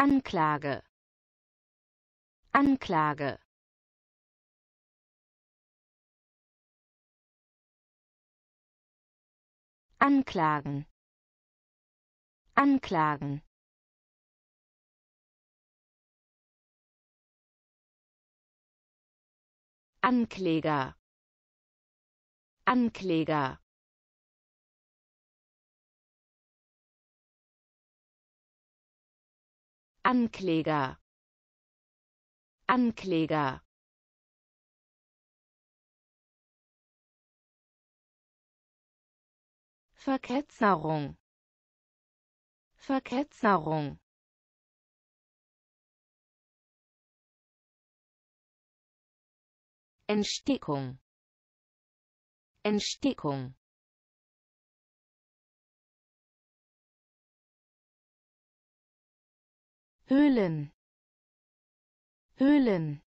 Anklage. Anklage. Anklagen. Anklagen. Ankläger. Ankläger Ankläger. Ankläger. Verketzerung. Verketzerung. Entstickung. Entstickung Höhlen. Höhlen